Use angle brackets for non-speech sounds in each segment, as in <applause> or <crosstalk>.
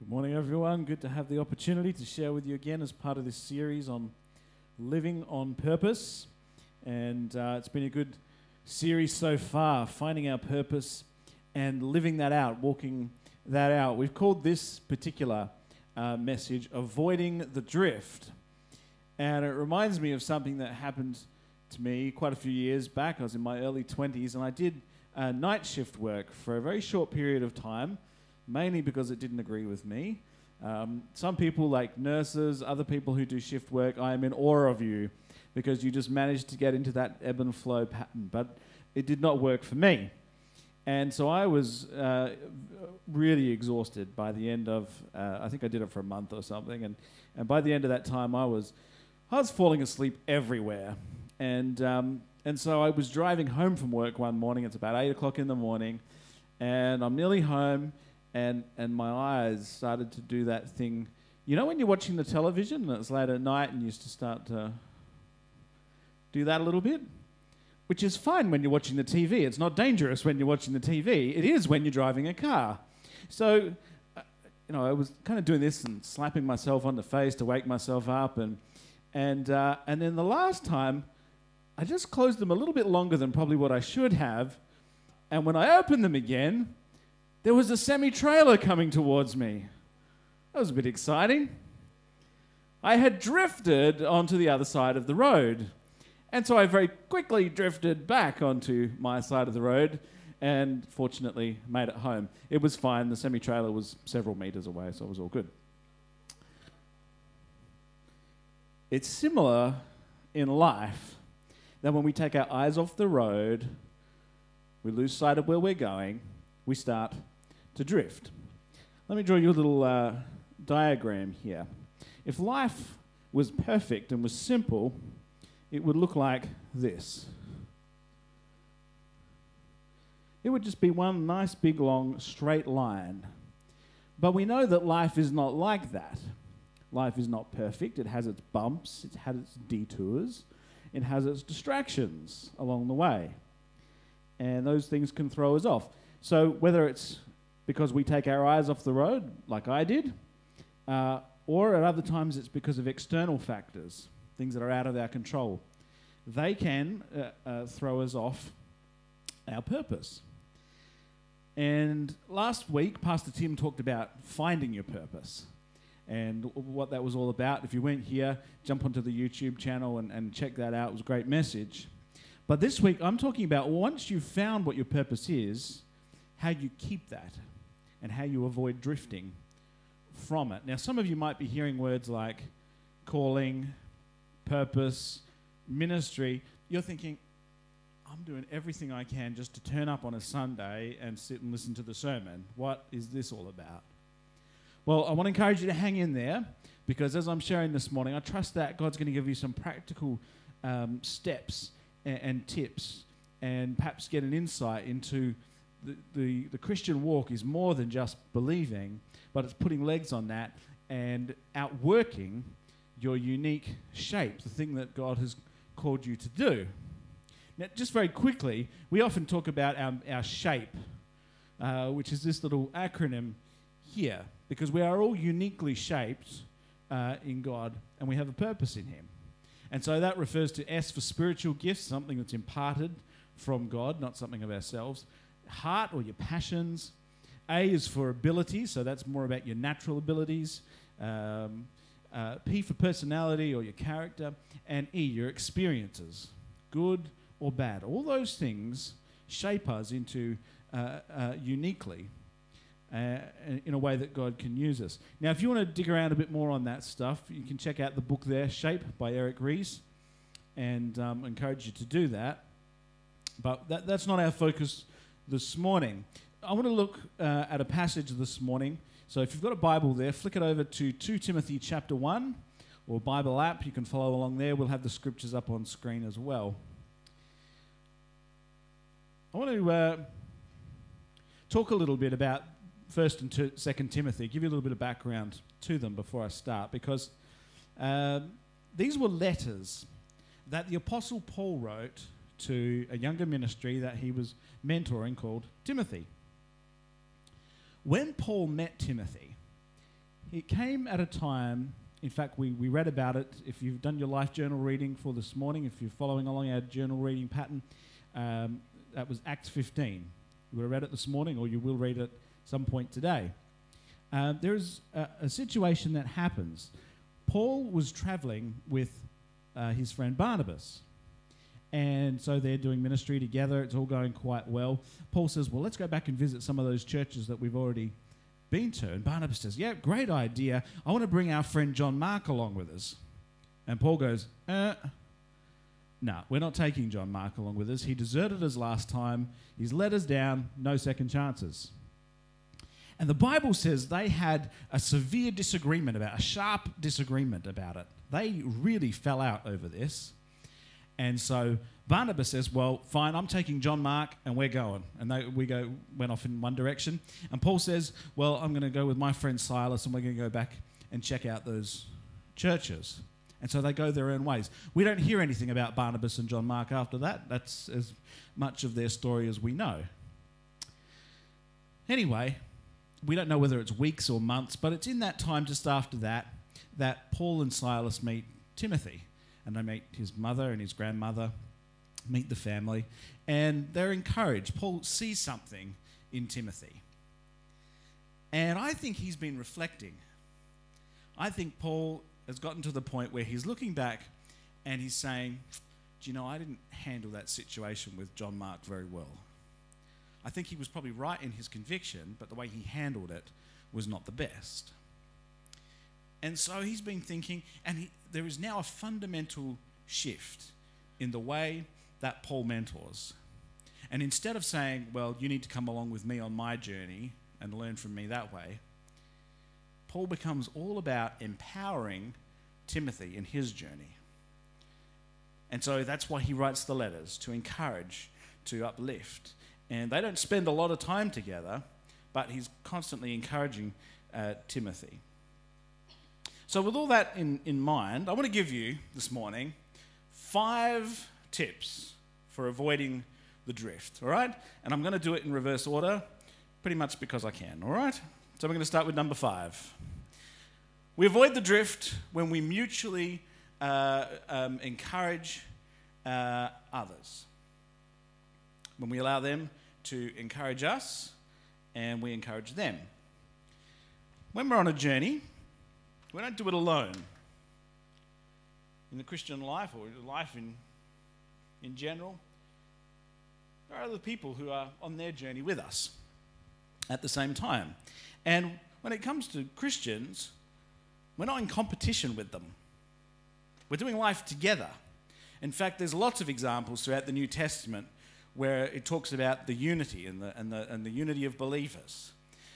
Good morning, everyone. Good to have the opportunity to share with you again as part of this series on living on purpose. And uh, it's been a good series so far, finding our purpose and living that out, walking that out. We've called this particular uh, message Avoiding the Drift. And it reminds me of something that happened to me quite a few years back. I was in my early 20s and I did uh, night shift work for a very short period of time mainly because it didn't agree with me. Um, some people, like nurses, other people who do shift work, I am in awe of you because you just managed to get into that ebb and flow pattern. But it did not work for me. And so I was uh, really exhausted by the end of, uh, I think I did it for a month or something. And, and by the end of that time, I was, I was falling asleep everywhere. And, um, and so I was driving home from work one morning. It's about 8 o'clock in the morning. And I'm nearly home and and my eyes started to do that thing. You know when you're watching the television and it's late at night and you used to start to do that a little bit, which is fine when you're watching the TV. It's not dangerous when you're watching the TV. It is when you're driving a car. So, uh, you know, I was kind of doing this and slapping myself on the face to wake myself up, and and uh, and then the last time, I just closed them a little bit longer than probably what I should have, and when I opened them again there was a semi trailer coming towards me. That was a bit exciting. I had drifted onto the other side of the road. And so I very quickly drifted back onto my side of the road and fortunately made it home. It was fine. The semi trailer was several meters away, so it was all good. It's similar in life that when we take our eyes off the road, we lose sight of where we're going, we start to drift. Let me draw you a little uh, diagram here. If life was perfect and was simple, it would look like this. It would just be one nice, big, long, straight line. But we know that life is not like that. Life is not perfect. It has its bumps, it has its detours, it has its distractions along the way. And those things can throw us off. So, whether it's because we take our eyes off the road, like I did, uh, or at other times it's because of external factors, things that are out of our control. They can uh, uh, throw us off our purpose. And last week, Pastor Tim talked about finding your purpose and what that was all about. If you weren't here, jump onto the YouTube channel and, and check that out. It was a great message. But this week, I'm talking about once you've found what your purpose is, how do you keep that and how you avoid drifting from it. Now, some of you might be hearing words like calling, purpose, ministry. You're thinking, I'm doing everything I can just to turn up on a Sunday and sit and listen to the sermon. What is this all about? Well, I want to encourage you to hang in there because as I'm sharing this morning, I trust that God's going to give you some practical um, steps and, and tips and perhaps get an insight into the, the, the Christian walk is more than just believing, but it's putting legs on that and outworking your unique shape, the thing that God has called you to do. Now, just very quickly, we often talk about our, our shape, uh, which is this little acronym here, because we are all uniquely shaped uh, in God and we have a purpose in Him. And so that refers to S for spiritual gifts, something that's imparted from God, not something of ourselves heart or your passions. A is for ability, so that's more about your natural abilities. Um, uh, P for personality or your character. And E, your experiences, good or bad. All those things shape us into uh, uh, uniquely uh, in a way that God can use us. Now, if you want to dig around a bit more on that stuff, you can check out the book there, Shape by Erik Rees, and um, encourage you to do that. But that, that's not our focus this morning. I want to look uh, at a passage this morning. So if you've got a Bible there, flick it over to 2 Timothy chapter 1 or Bible app. You can follow along there. We'll have the scriptures up on screen as well. I want to uh, talk a little bit about 1st and 2nd Timothy, give you a little bit of background to them before I start, because uh, these were letters that the Apostle Paul wrote to a younger ministry that he was mentoring called Timothy. When Paul met Timothy, it came at a time, in fact, we, we read about it. If you've done your life journal reading for this morning, if you're following along our journal reading pattern, um, that was Acts 15. You would have read it this morning, or you will read it some point today. Uh, there's a, a, situation that happens. Paul was traveling with uh, his friend Barnabas. And so they're doing ministry together. It's all going quite well. Paul says, Well, let's go back and visit some of those churches that we've already been to. And Barnabas says, Yeah, great idea. I want to bring our friend John Mark along with us. And Paul goes, Uh, no, nah, we're not taking John Mark along with us. He deserted us last time. He's let us down. No second chances. And the Bible says they had a severe disagreement about, a sharp disagreement about it. They really fell out over this. And so Barnabas says, Well, fine, I'm taking John Mark and we're going. And they, we go, went off in one direction. And Paul says, Well, I'm going to go with my friend Silas and we're going to go back and check out those churches. And so they go their own ways. We don't hear anything about Barnabas and John Mark after that. That's as much of their story as we know. Anyway, we don't know whether it's weeks or months, but it's in that time just after that that Paul and Silas meet Timothy and they meet his mother and his grandmother, meet the family, and they're encouraged. Paul sees something in Timothy. And I think he's been reflecting. I think Paul has gotten to the point where he's looking back and he's saying, Do you know, I didn't handle that situation with John Mark very well. I think he was probably right in his conviction, but the way he handled it was not the best. And so he's been thinking, and he, there is now a fundamental shift in the way that Paul mentors. And instead of saying, well, you need to come along with me on my journey and learn from me that way, Paul becomes all about empowering Timothy in his journey. And so that's why he writes the letters to encourage, to uplift. And they don't spend a lot of time together, but he's constantly encouraging uh, Timothy. So, with all that in, in mind, I want to give you this morning five tips for avoiding the drift, all right? And I'm going to do it in reverse order, pretty much because I can, all right? So, we're going to start with number five. We avoid the drift when we mutually uh, um, encourage uh, others, when we allow them to encourage us and we encourage them. When we're on a journey, we don't do it alone. In the Christian life or life in, in general, there are other people who are on their journey with us at the same time. And when it comes to Christians, we're not in competition with them. We're doing life together. In fact, there's lots of examples throughout the New Testament where it talks about the unity and the, and the, and the unity of believers.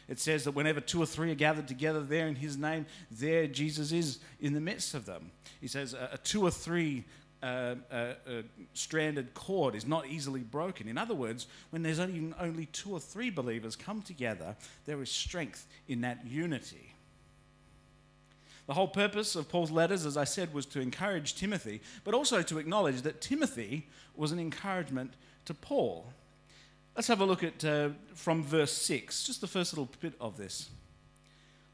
It says that whenever two or three are gathered together there in his name, there Jesus is in the midst of them. He says a, a two or three uh, uh, uh, stranded cord is not easily broken. In other words, when there's only, only two or three believers come together, there is strength in that unity. The whole purpose of Paul's letters, as I said, was to encourage Timothy, but also to acknowledge that Timothy was an encouragement to Paul. Let's have a look at uh, from verse 6, just the first little bit of this.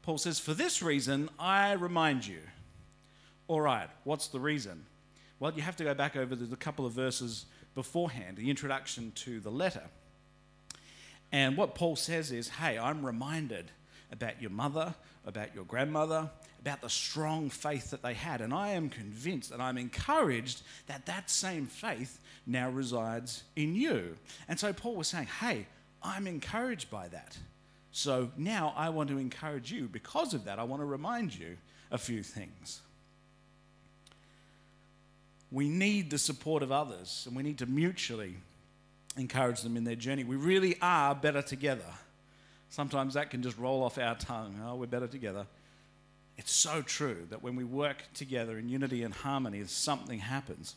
Paul says, For this reason I remind you. All right, what's the reason? Well, you have to go back over the couple of verses beforehand, the introduction to the letter. And what Paul says is, Hey, I'm reminded about your mother, about your grandmother, about the strong faith that they had. And I am convinced and I'm encouraged that that same faith now resides in you. And so Paul was saying, hey, I'm encouraged by that. So now I want to encourage you. Because of that, I want to remind you a few things. We need the support of others, and we need to mutually encourage them in their journey. We really are better together. Sometimes that can just roll off our tongue. Oh, we're better together. It's so true that when we work together in unity and harmony, something happens.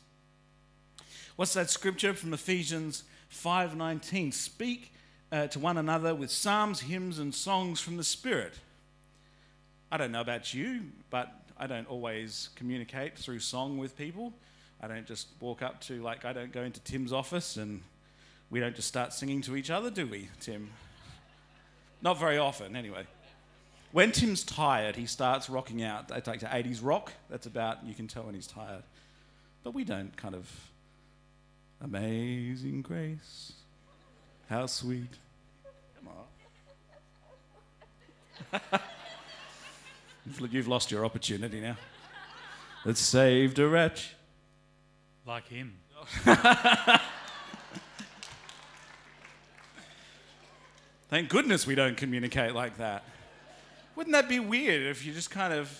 What's that scripture from Ephesians 5:19? Speak uh, to one another with psalms, hymns, and songs from the Spirit. I don't know about you, but I don't always communicate through song with people. I don't just walk up to, like, I don't go into Tim's office and we don't just start singing to each other, do we, Tim? Not very often, anyway. When Tim's tired, he starts rocking out. They take to 80s rock. That's about, you can tell when he's tired. But we don't kind of, amazing grace, how sweet. Come on. You've lost your opportunity now. That saved a wretch. Like him. <laughs> Thank goodness we don't communicate like that. Wouldn't that be weird if you just kind of,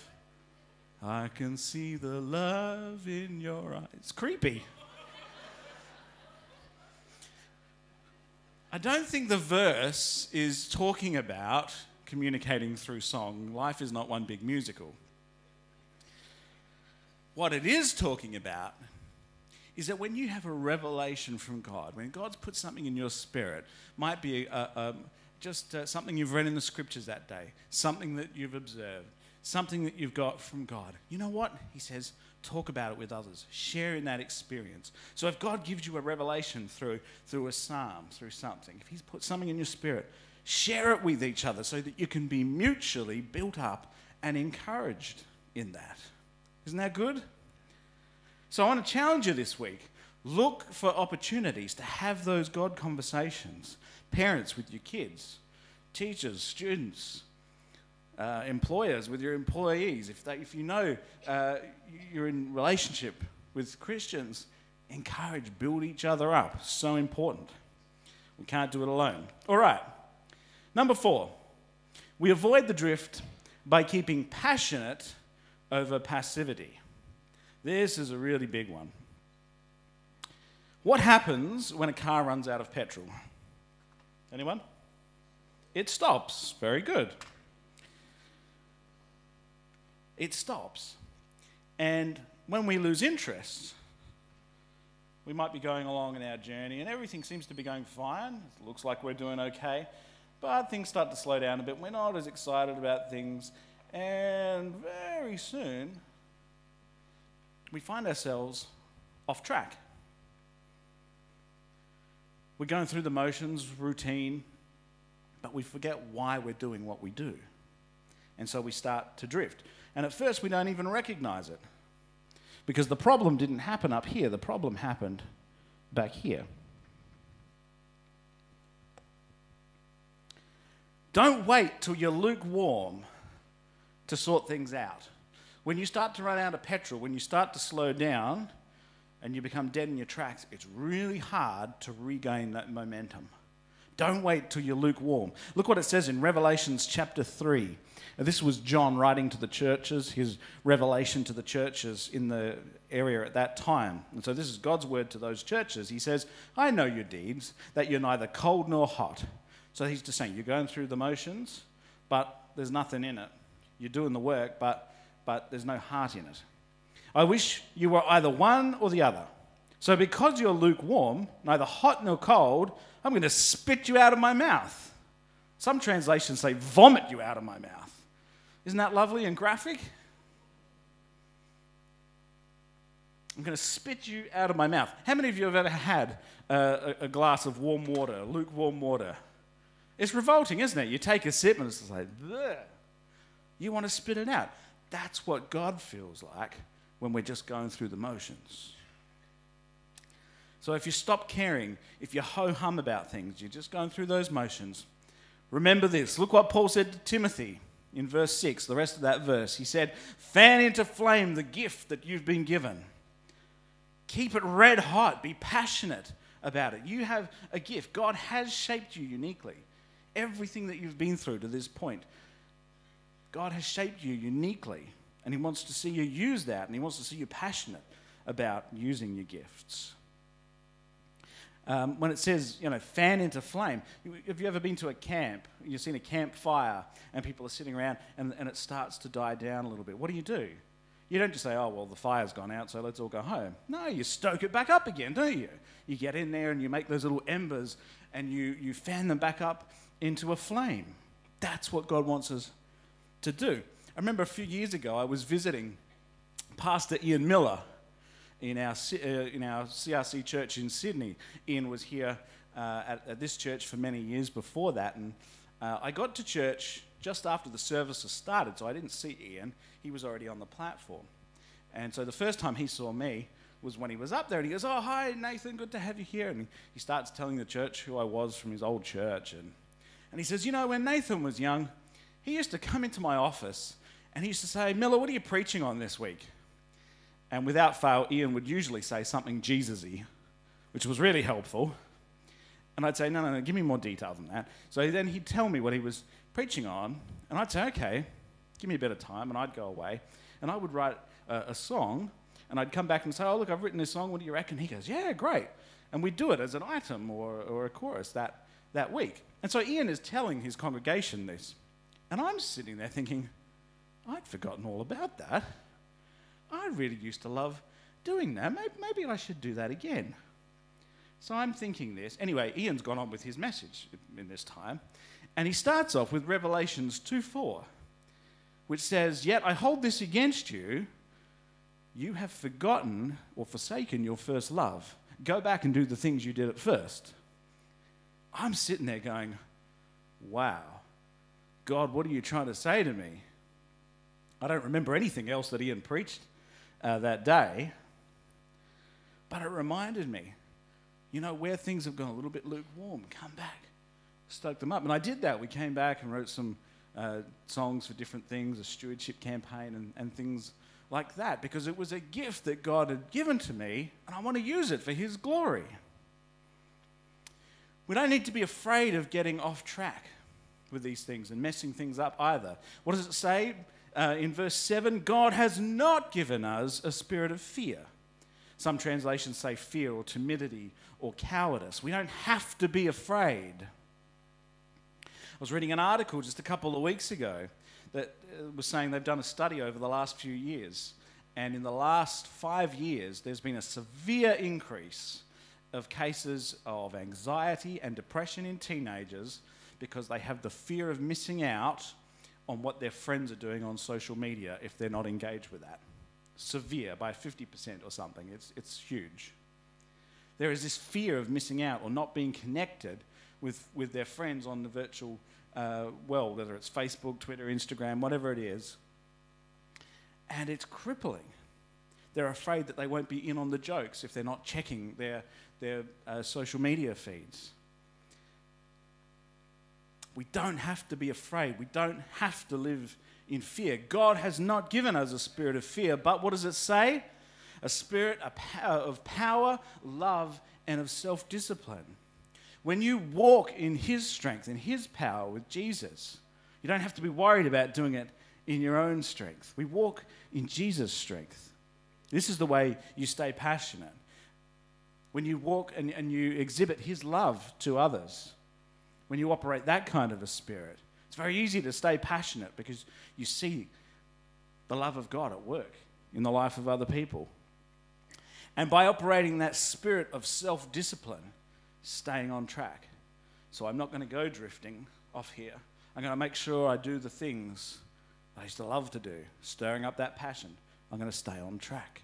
I can see the love in your eyes? It's creepy. I don't think the verse is talking about communicating through song. Life is not one big musical. What it is talking about is that when you have a revelation from God, when God's put something in your spirit, might be a, a, just uh, something you've read in the scriptures that day, something that you've observed, something that you've got from God. You know what? He says, talk about it with others, share in that experience. So if God gives you a revelation through, through a psalm, through something, if He's put something in your spirit, share it with each other so that you can be mutually built up and encouraged in that. Isn't that good? So I want to challenge you this week. Look for opportunities to have those God conversations parents with your kids, teachers, students, uh, employers with your employees. If, they, if you know uh, you're in relationship with Christians, encourage, build each other up. So important. We can't do it alone. All right. Number four, we avoid the drift by keeping passionate over passivity. This is a really big one. What happens when a car runs out of petrol? Anyone? It stops. Very good. It stops. And when we lose interest, we might be going along in our journey and everything seems to be going fine. It looks like we're doing okay. But things start to slow down a bit. We're not as excited about things. And very soon, we find ourselves off track. We're going through the motions, routine, but we forget why we're doing what we do. And so we start to drift. And at first, we don't even recognize it. Because the problem didn't happen up here, the problem happened back here. Don't wait till you're lukewarm to sort things out. When you start to run out of petrol, when you start to slow down, and you become dead in your tracks, it's really hard to regain that momentum. Don't wait till you're lukewarm. Look what it says in Revelations chapter 3. This was John writing to the churches, his revelation to the churches in the area at that time. And so this is God's word to those churches. He says, I know your deeds, that you're neither cold nor hot. So he's just saying, you're going through the motions, but there's nothing in it. You're doing the work, but, but there's no heart in it. I wish you were either one or the other. So, because you're lukewarm, neither hot nor cold, I'm going to spit you out of my mouth. Some translations say vomit you out of my mouth. Isn't that lovely and graphic? I'm going to spit you out of my mouth. How many of you have ever had a, a, glass of warm water, lukewarm water? It's revolting, isn't it? You take a sip and it's like, Bleh. you want to spit it out. That's what God feels like when we're just going through the motions. So if you stop caring, if you ho hum about things, you're just going through those motions, remember this. Look what Paul said to Timothy in verse 6, the rest of that verse. He said, Fan into flame the gift that you've been given. Keep it red hot. Be passionate about it. You have a gift. God has shaped you uniquely. Everything that you've been through to this point, God has shaped you uniquely. And He wants to see you use that, and He wants to see you passionate about using your gifts. Um, when it says, you know, fan into flame, have you ever been to a camp? You've seen a campfire and people are sitting around and, and it starts to die down a little bit. What do you do? You don't just say, oh, well, the fire's gone out, so let's all go home. No, you stoke it back up again, don't you? You get in there and you make those little embers and you, you fan them back up into a flame. That's what God wants us to do. I remember a few years ago, I was visiting Pastor Ian Miller in our, uh, in our CRC church in Sydney. Ian was here uh, at, at, this church for many years before that, and uh, I got to church just after the services started, so I didn't see Ian. He was already on the platform. And so the first time he saw me was when he was up there, and he goes, Oh, hi, Nathan, good to have you here. And he starts telling the church who I was from his old church. And, and he says, You know, when Nathan was young, he used to come into my office and he used to say, Miller, what are you preaching on this week? And without fail, Ian would usually say something Jesus y, which was really helpful. And I'd say, No, no, no, give me more detail than that. So then he'd tell me what he was preaching on, and I'd say, Okay, give me a bit of time, and I'd go away. And I would write a, a song, and I'd come back and say, Oh, look, I've written this song, what do you reckon? He goes, Yeah, great. And we'd do it as an item or, or a chorus that, that week. And so Ian is telling his congregation this. And I'm sitting there thinking, I'd forgotten all about that. I really used to love doing that. Maybe, maybe, I should do that again. So I'm thinking this. Anyway, Ian's gone on with his message in this time. And he starts off with Revelations 2 4, which says, Yet I hold this against you. You have forgotten or forsaken your first love. Go back and do the things you did at first. I'm sitting there going, Wow, God, what are you trying to say to me? I don't remember anything else that Ian preached uh, that day, but it reminded me, you know, where things have gone a little bit lukewarm, come back, stoke them up. And I did that. We came back and wrote some uh, songs for different things, a stewardship campaign, and, and things like that, because it was a gift that God had given to me, and I want to use it for His glory. We don't need to be afraid of getting off track with these things and messing things up either. What does it say? Uh, in verse 7 God has not given us a spirit of fear. Some translations say fear or timidity or cowardice. We don't have to be afraid. I was reading an article just a couple of weeks ago that uh, was saying they've done a study over the last few years. And in the last five years, there's been a severe increase of cases of anxiety and depression in teenagers because they have the fear of missing out on what their friends are doing on social media if they're not engaged with that. Severe by 50% or something. It's, it's huge. There is this fear of missing out or not being connected with, with their friends on the virtual uh, world, whether it's Facebook, Twitter, Instagram, whatever it is. And it's crippling. They're afraid that they won't be in on the jokes if they're not checking their, their uh, social media feeds. We don't have to be afraid. We don't have to live in fear. God has not given us a spirit of fear, but what does it say? A spirit of power, love, and of self discipline. When you walk in His strength, in His power with Jesus, you don't have to be worried about doing it in your own strength. We walk in Jesus' strength. This is the way you stay passionate. When you walk and, and you exhibit His love to others, when you operate that kind of a spirit. It's very easy to stay passionate because you see the love of God at work in the life of other people. And by operating that spirit of self discipline, staying on track. So I'm not going to go drifting off here. I'm going to make sure I do the things I used to love to do, stirring up that passion. I'm going to stay on track.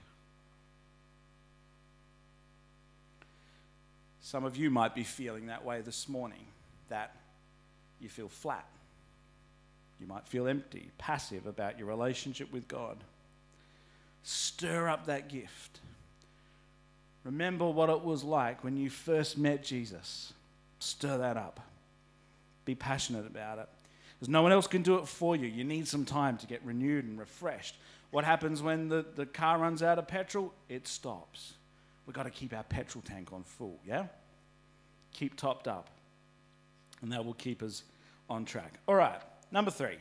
Some of you might be feeling that way this morning that you feel flat. You might feel empty, passive about your relationship with God. Stir up that gift. Remember what it was like when you first met Jesus. Stir that up. Be passionate about it. Because no one else can do it for you. You need some time to get renewed and refreshed. What happens when the, the car runs out of petrol? It stops. We've got to keep our petrol tank on full, yeah? Keep topped up and that will keep us on track. All right, number three.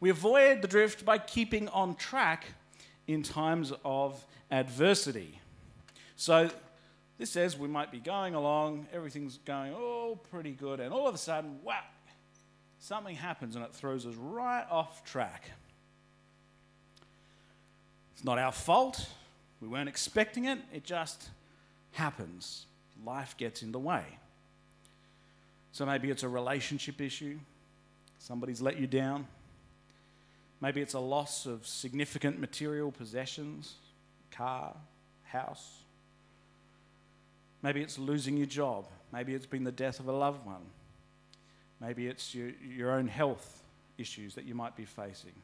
We avoid the drift by keeping on track in times of adversity. So, this says we might be going along, everything's going all pretty good, and all of a sudden, wow, something happens and it throws us right off track. It's not our fault. We weren't expecting it. It just happens. Life gets in the way. So maybe it's a relationship issue, somebody's let you down. Maybe it's a loss of significant material possessions, car, house. Maybe it's losing your job. Maybe it's been the death of a loved one. Maybe it's your, your own health issues that you might be facing,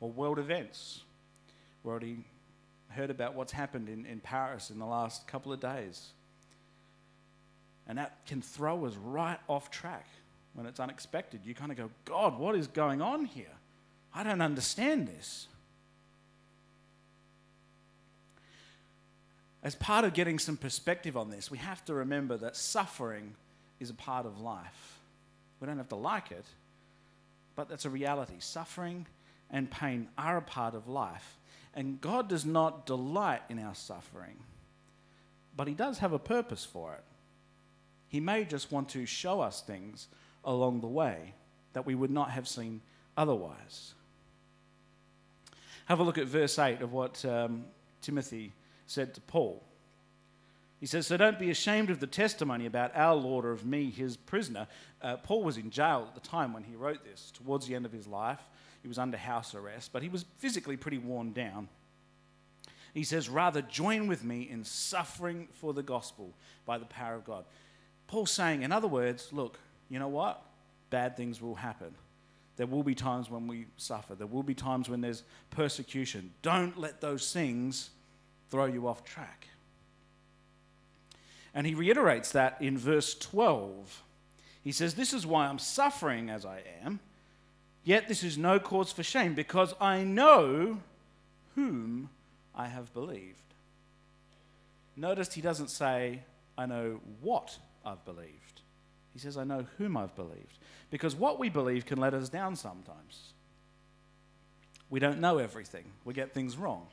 or world events. We already heard about what's happened in, in Paris in the last couple of days. And that can throw us right off track when it's unexpected. You kind of go, God, what is going on here? I don't understand this. As part of getting some perspective on this, we have to remember that suffering is a part of life. We don't have to like it, but that's a reality. Suffering and pain are a part of life. And God does not delight in our suffering, but He does have a purpose for it. He may just want to show us things along the way that we would not have seen otherwise. Have a look at verse 8 of what um, Timothy said to Paul. He says, So don't be ashamed of the testimony about our Lord or of me, his prisoner. Uh, Paul was in jail at the time when he wrote this, towards the end of his life. He was under house arrest, but he was physically pretty worn down. He says, Rather join with me in suffering for the gospel by the power of God. Paul's saying, in other words, look, you know what? Bad things will happen. There will be times when we suffer. There will be times when there's persecution. Don't let those things throw you off track. And he reiterates that in verse 12. He says, This is why I'm suffering as I am, yet this is no cause for shame, because I know whom I have believed. Notice he doesn't say, I know what I've believed. He says, I know whom I've believed. Because what we believe can let us down sometimes. We don't know everything, we get things wrong.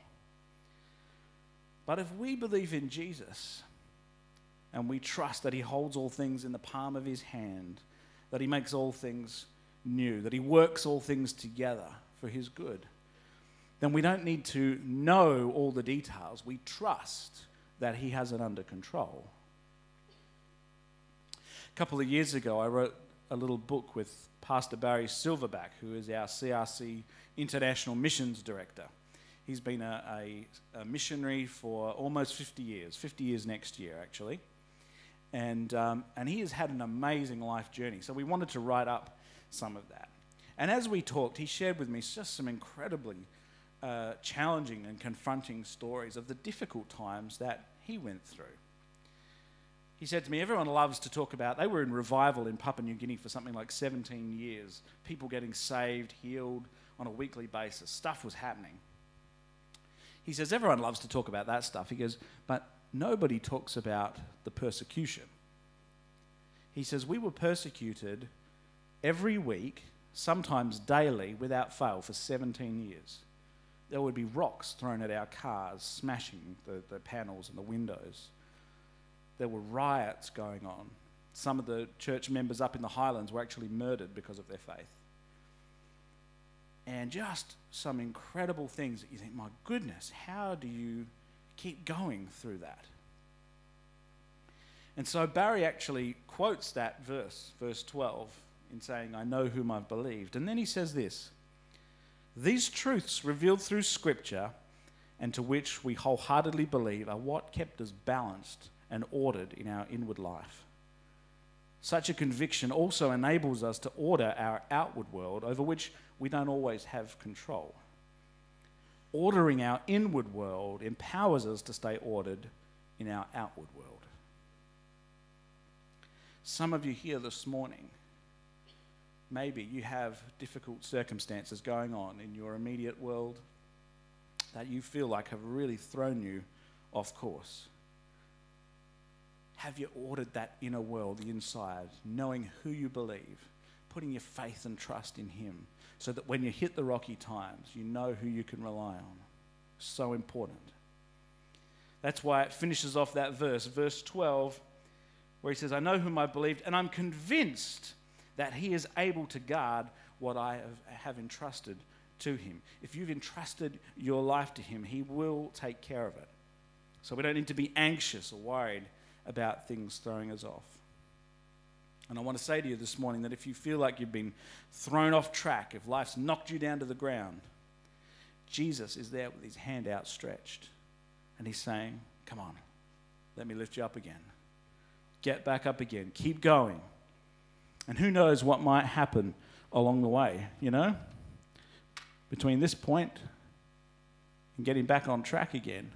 But if we believe in Jesus and we trust that He holds all things in the palm of His hand, that He makes all things new, that He works all things together for His good, then we don't need to know all the details. We trust that He has it under control. A couple of years ago, I wrote a little book with Pastor Barry Silverback, who is our CRC International Missions Director. He's been a, a, a, missionary for almost 50 years, 50 years next year, actually. And, um, and he has had an amazing life journey. So we wanted to write up some of that. And as we talked, he shared with me just some incredibly uh, challenging and confronting stories of the difficult times that he went through. He said to me, Everyone loves to talk about, they were in revival in Papua New Guinea for something like 17 years. People getting saved, healed on a weekly basis. Stuff was happening. He says, Everyone loves to talk about that stuff. He goes, But nobody talks about the persecution. He says, We were persecuted every week, sometimes daily, without fail, for 17 years. There would be rocks thrown at our cars, smashing the, the panels and the windows there were riots going on. Some of the church members up in the highlands were actually murdered because of their faith. And just some incredible things that you think, my goodness, how do you keep going through that? And so Barry actually quotes that verse, verse 12, in saying, I know whom I've believed. And then he says this These truths revealed through Scripture and to which we wholeheartedly believe are what kept us balanced and ordered in our inward life. Such a conviction also enables us to order our outward world over which we don't always have control. Ordering our inward world empowers us to stay ordered in our outward world. Some of you here this morning, maybe you have difficult circumstances going on in your immediate world that you feel like have really thrown you off course have you ordered that inner world, the inside, knowing who you believe, putting your faith and trust in Him, so that when you hit the rocky times, you know who you can rely on? So important. That's why it finishes off that verse, verse 12, where he says, I know whom I believed, and I'm convinced that he is able to guard what I have entrusted to him. If you've entrusted your life to him, he will take care of it. So we don't need to be anxious or worried about things throwing us off. And I want to say to you this morning that if you feel like you've been thrown off track, if life's knocked you down to the ground, Jesus is there with his hand outstretched. And he's saying, Come on, let me lift you up again. Get back up again. Keep going. And who knows what might happen along the way, you know? Between this point and getting back on track again.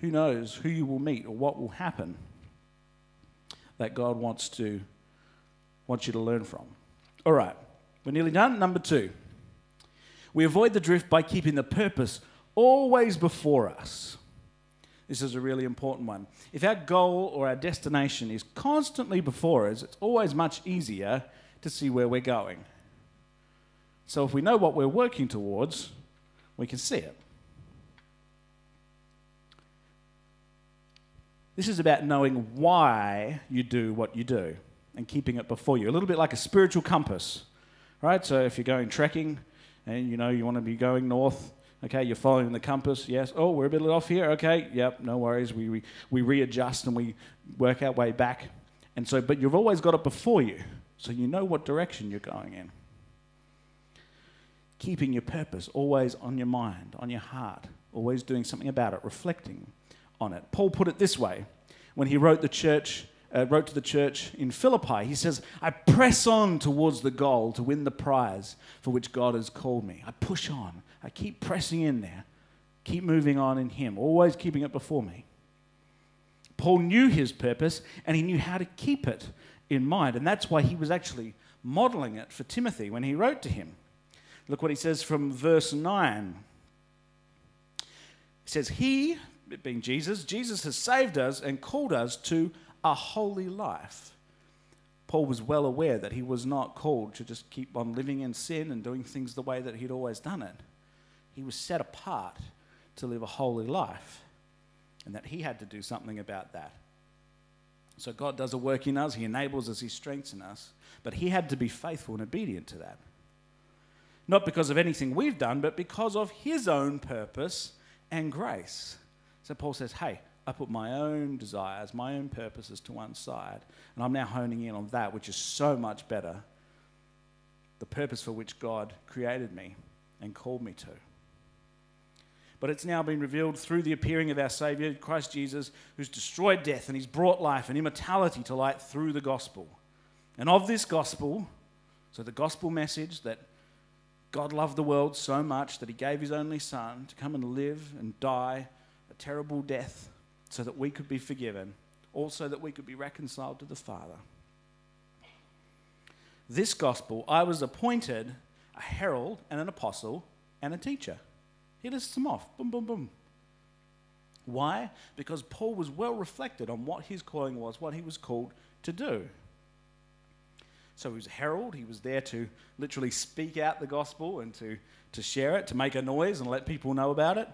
Who knows who you will meet or what will happen that God wants to wants you to learn from. All right, we're nearly done. Number two. We avoid the drift by keeping the purpose always before us. This is a really important one. If our goal or our destination is constantly before us, it's always much easier to see where we're going. So if we know what we're working towards, we can see it. This is about knowing why you do what you do and keeping it before you. A little bit like a spiritual compass, right? So if you're going trekking and you know you want to be going north, okay, you're following the compass, yes. Oh, we're a bit off here, okay, yep, no worries. We, we, we readjust and we work our way back. And so, but you've always got it before you, so you know what direction you're going in. Keeping your purpose always on your mind, on your heart, always doing something about it, reflecting on it. Paul put it this way when he wrote the church. Uh, wrote to the church in Philippi, he says, I press on towards the goal to win the prize for which God has called me. I push on. I keep pressing in there, keep moving on in Him, always keeping it before me. Paul knew his purpose and he knew how to keep it in mind. And that's why he was actually modeling it for Timothy when he wrote to him. Look what he says from verse 9. He says, He, being Jesus, Jesus has saved us and called us to a holy life. Paul was well aware that he was not called to just keep on living in sin and doing things the way that he'd always done it. He was set apart to live a holy life, and that he had to do something about that. So God does a work in us, He enables us, He strengthens us, but He had to be faithful and obedient to that. Not because of anything we've done, but because of His own purpose and grace. So Paul says, Hey, I put my own desires, my own purposes to one side, and I'm now honing in on that, which is so much better. The purpose for which God created me and called me to. But it's now been revealed through the appearing of our Savior, Christ Jesus, who's destroyed death and he's brought life and immortality to light through the gospel. And of this gospel, so the gospel message that God loved the world so much that he gave his only Son to come and live and die a terrible death so that we could be forgiven, also that we could be reconciled to the Father. This gospel, I was appointed a herald and an apostle and a teacher. He lists them off. Boom, boom, boom. Why? Because Paul was well reflected on what his calling was, what he was called to do. So he was a herald. He was there to literally speak out the gospel and to, to share it, to make a noise and let people know about it.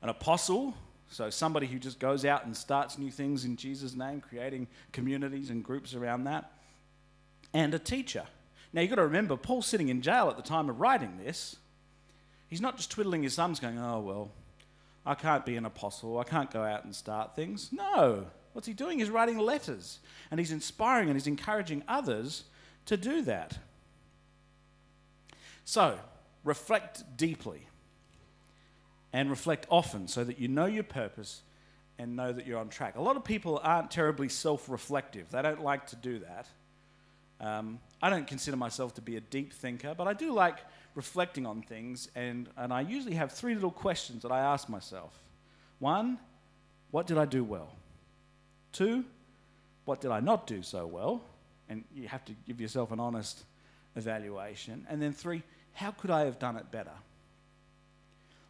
An apostle, so somebody who just goes out and starts new things in Jesus' name, creating communities and groups around that. And a teacher. Now you've got to remember, Paul's sitting in jail at the time of writing this. He's not just twiddling his thumbs going, oh, well, I can't be an apostle. I can't go out and start things. No. What's he doing? He's writing letters and he's inspiring and he's encouraging others to do that. So, reflect deeply and reflect often so that you know your purpose and know that you're on track. A lot of people aren't terribly self reflective, they don't like to do that. Um, I don't consider myself to be a deep thinker, but I do like reflecting on things, and, and I usually have three little questions that I ask myself. One, what did I do well? Two, what did I not do so well? And you have to give yourself an honest evaluation. And then three, how could I have done it better?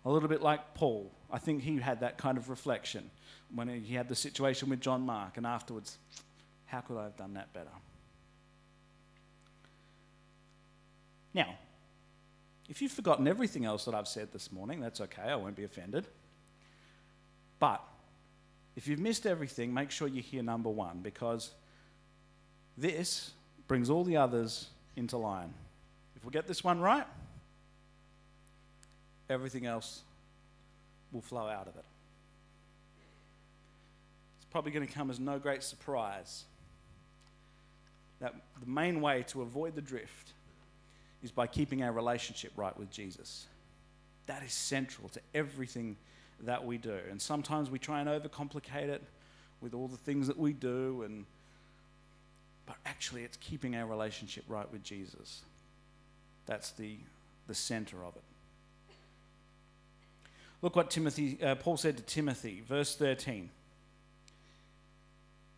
A little bit like Paul. I think he had that kind of reflection when he had the situation with John Mark, and afterwards, how could I have done that better? Now, if you've forgotten everything else that I've said this morning, that's okay, I won't be offended. But if you've missed everything, make sure you hear number one because this brings all the others into line. If we get this one right, everything else will flow out of it. It's probably going to come as no great surprise that the main way to avoid the drift is by keeping our relationship right with Jesus. That is central to everything that we do. And sometimes we try and overcomplicate it with all the things that we do and but actually it's keeping our relationship right with Jesus. That's the, the center of it. Look what Timothy, uh, Paul said to Timothy, verse 13.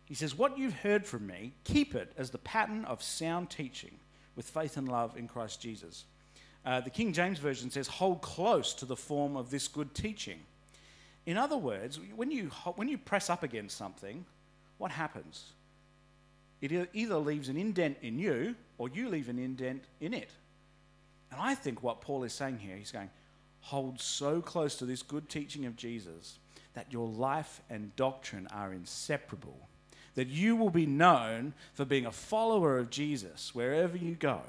He says, What you've heard from me, keep it as the pattern of sound teaching with faith and love in Christ Jesus. Uh, the King James Version says, Hold close to the form of this good teaching. In other words, when you, when you press up against something, what happens? It either leaves an indent in you or you leave an indent in it. And I think what Paul is saying here, he's going, hold so close to this good teaching of Jesus that your life and doctrine are inseparable that you will be known for being a follower of Jesus wherever you go.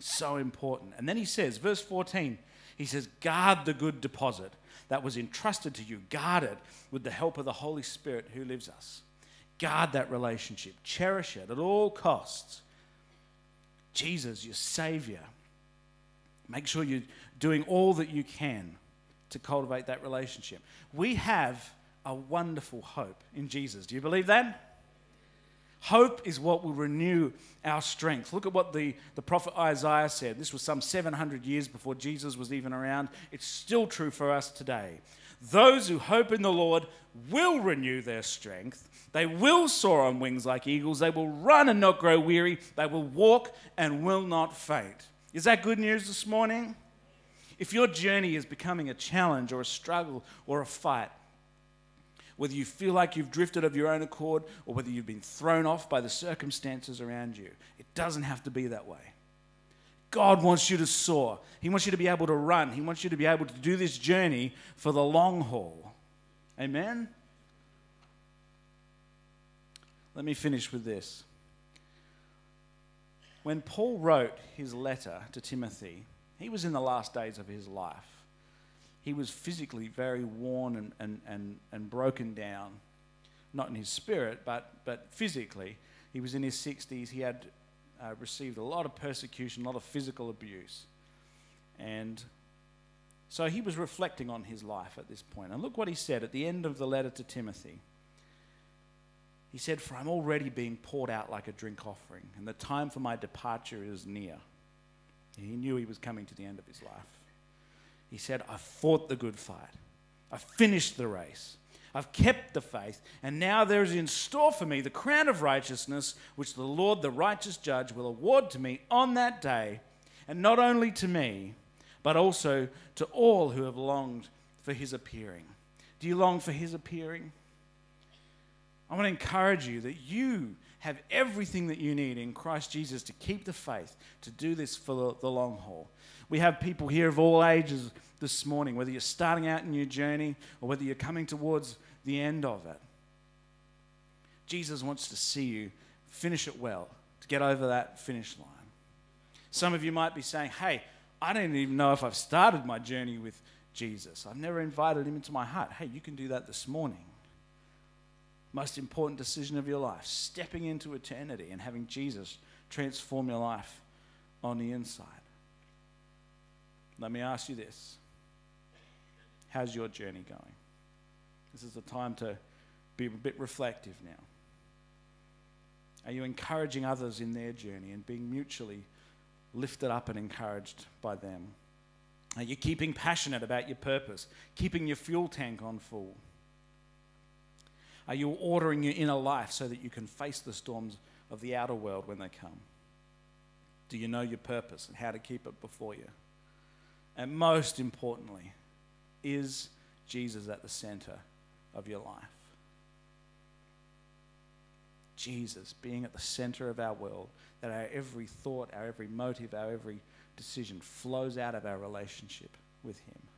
So important. And then he says, verse 14, he says, guard the good deposit that was entrusted to you. Guard it with the help of the Holy Spirit who lives us. Guard that relationship. Cherish it at all costs. Jesus, your Savior. Make sure you're doing all that you can to cultivate that relationship. We have a wonderful hope in Jesus. Do you believe that? Hope is what will renew our strength. Look at what the, the prophet Isaiah said. This was some 700 years before Jesus was even around. It's still true for us today. Those who hope in the Lord will renew their strength. They will soar on wings like eagles. They will run and not grow weary. They will walk and will not faint. Is that good news this morning? If your journey is becoming a challenge or a struggle or a fight, whether you feel like you've drifted of your own accord or whether you've been thrown off by the circumstances around you. It doesn't have to be that way. God wants you to soar. He wants you to be able to run. He wants you to be able to do this journey for the long haul. Amen? Let me finish with this. When Paul wrote his letter to Timothy, he was in the last days of his life he was physically very worn and, and, and, and broken down. Not in his spirit, but, but physically. He was in his 60s. He had uh, received a lot of persecution, a lot of physical abuse. And so he was reflecting on his life at this point. And look what he said at the end of the letter to Timothy. He said, For I'm already being poured out like a drink offering, and the time for my departure is near. he knew he was coming to the end of his life. He said, I fought the good fight. I finished the race. I've kept the faith, and now there is in store for me the crown of righteousness, which the Lord, the righteous judge, will award to me on that day, and not only to me, but also to all who have longed for his appearing. Do you long for his appearing? I want to encourage you that you have everything that you need in Christ Jesus to keep the faith, to do this for the, long haul. We have people here of all ages this morning, whether you're starting out in your journey or whether you're coming towards the end of it. Jesus wants to see you finish it well, to get over that finish line. Some of you might be saying, hey, I don't even know if I've started my journey with Jesus. I've never invited him into my heart. Hey, you can do that this morning. Most important decision of your life, stepping into eternity and having Jesus transform your life on the inside. Let me ask you this How's your journey going? This is the time to be a bit reflective now. Are you encouraging others in their journey and being mutually lifted up and encouraged by them? Are you keeping passionate about your purpose, keeping your fuel tank on full? Are you ordering your inner life so that you can face the storms of the outer world when they come? Do you know your purpose and how to keep it before you? And most importantly, is Jesus at the center of your life? Jesus being at the center of our world, that our every thought, our every motive, our every decision flows out of our relationship with Him.